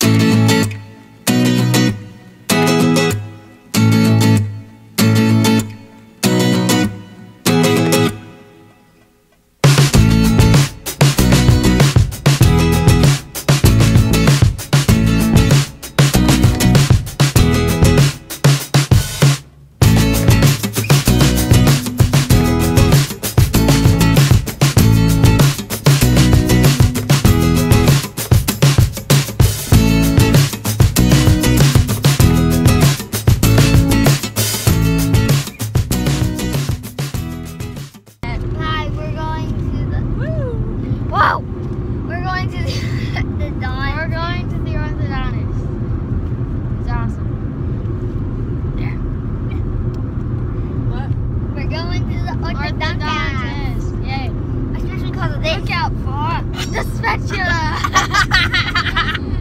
Bye. look out for the spatula.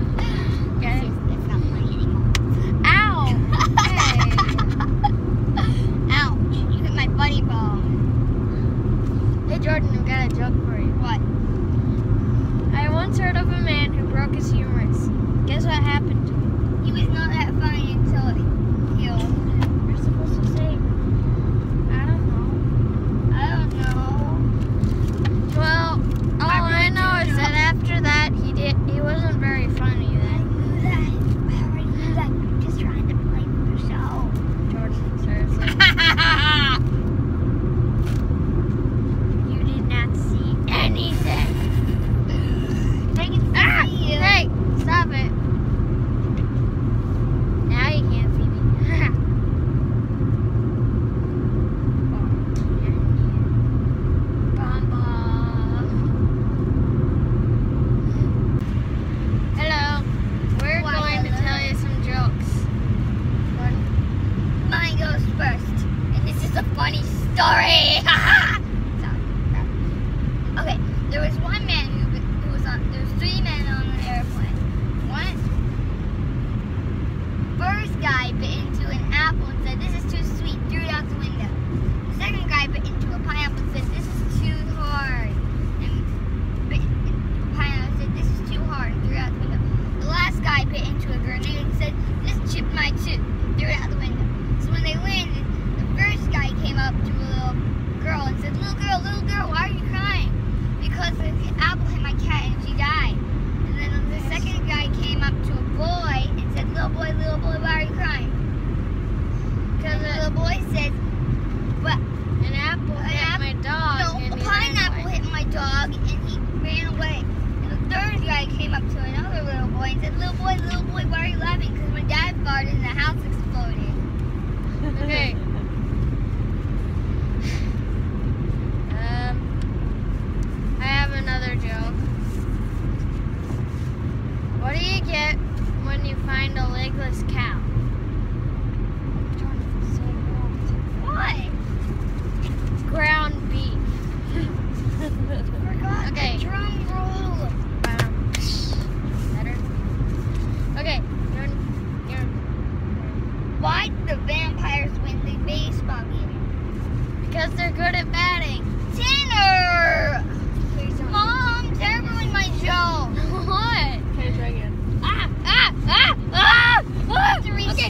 Jordan, I've got a joke for you. What? I once heard of a man who broke his humerus. Guess what happened to him? He was not that funny until my tooth.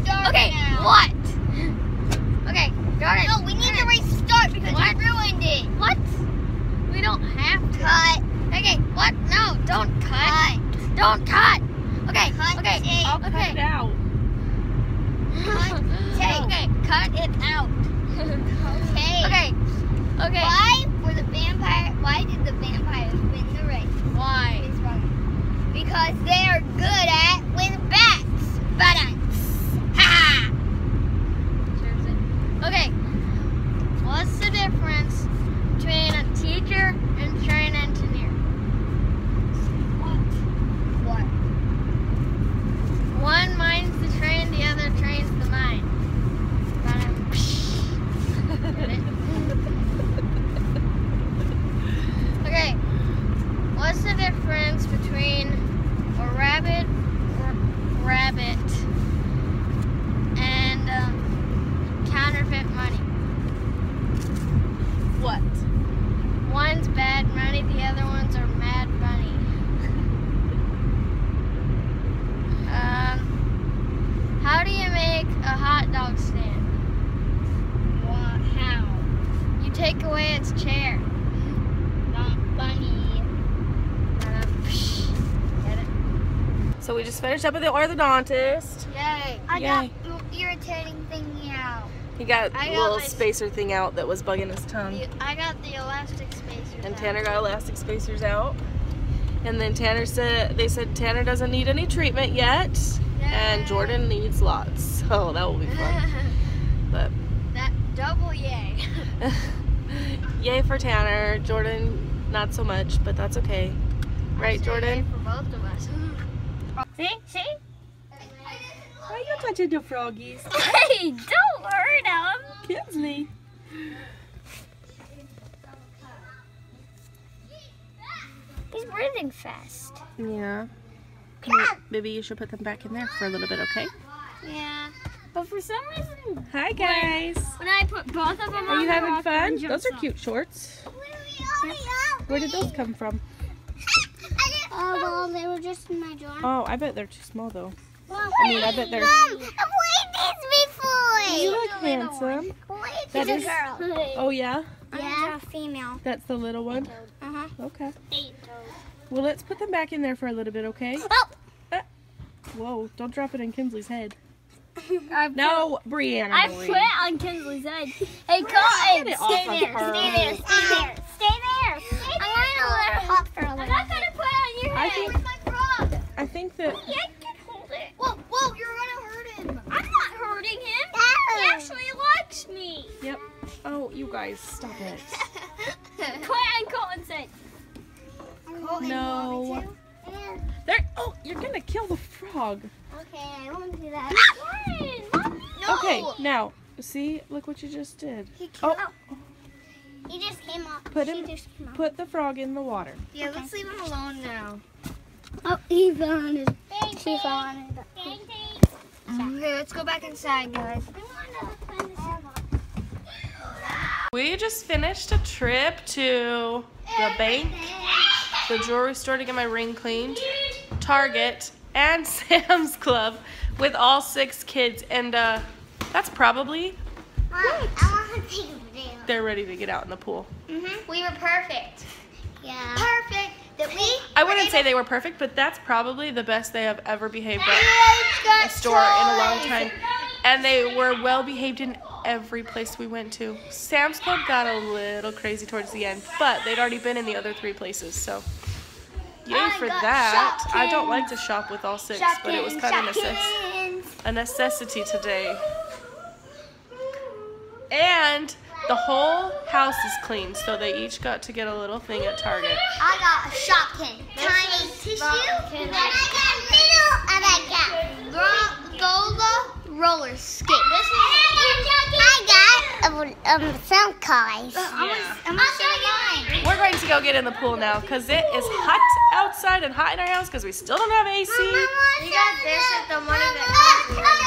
restart Okay, now. what? Okay, darn it. No, we need to restart because what? you ruined it. What? We don't have to. Cut. Okay, what? No, don't cut. cut. Don't cut. Okay, cut okay. It. I'll okay. cut it out. Cut, okay, cut it out. okay. Okay. Okay. So we just finished up with the orthodontist. Yay. I Yay. got little irritating thingy out. He got I a got little spacer thing out that was bugging his tongue. The- I got the elastic spacer. And Tanner got elastic spacers out. And then Tanner said, they said Tanner doesn't need any treatment yet. And Jordan needs lots. So that will be fun. But that double yay. yay for Tanner. Jordan, not so much, but that's okay. Right, Jordan? yay For both of us. See? See? Why are you touching the froggies? Hey, don't hurt them. Kinsley. He's breathing fast. Yeah. Maybe- Maybe you should put them back in there for a little bit, okay? Yeah. But for some reason, Hi, guys. when I put both of them Are on, you having fun? Those are cute shorts. Where did those come from? Oh, well, they were just in my drawer. Oh, I bet they're too small, though. I mean, I bet they're- Mom, I've played these before. You look handsome. That She's is- a girl. Oh, yeah? Yeah. a female. That's the little one? Uh-huh. Okay. Well, let's put them back in there for a little bit, okay? Oh! Whoa, don't drop it in Kinsley's head. I No, Brianna. I boy. put it on Kinsley's head. Hey, Colton, Get stay off there, of her. stay there, stay there, stay there. Think that. Oh, yeah, I can hold it. Whoa, whoa, you're gonna hurt him. I'm not hurting him. He actually likes me. Yep. Oh, you guys, stop it. Quit and Colton said. No. There. Oh, you're gonna kill the frog. Okay, I won't do that. No. Okay, now, see, look what you just did. He Oh. He just came up. Put She him- just came up. Put the frog in the water. Yeah, let's leave him alone now. Oh, he fell on his. She fell on his. Okay, let's go back inside, guys. We just finished a trip to the bank, the jewelry store to get my ring cleaned, Target, and Sam's Club with all six kids. And uh, that's probably, Mom, I want to take a video. they're ready to get out in the pool. Mm-hmm. We were perfect. Yeah. Perfect. I wouldn't say they were perfect, but that's probably the best they have ever behaved at a store in a long time. And they were well behaved in every place we went to. Sam's Club got a little crazy towards the end, but they'd already been in the other three places, so yay for that. I don't like to shop with all six, but it was kind of necess- a necessity today. And the whole house is clean, so they each got to get a little thing at Target. I got a Shopkin, tiny tissue, and I got a little, and I got Gola roller skate. I got um some cars. Yeah. I'm gonna show you mine. We're going to go get in the pool now because it is hot outside and hot in our house because we still don't have AC. We got this at the money that Yep,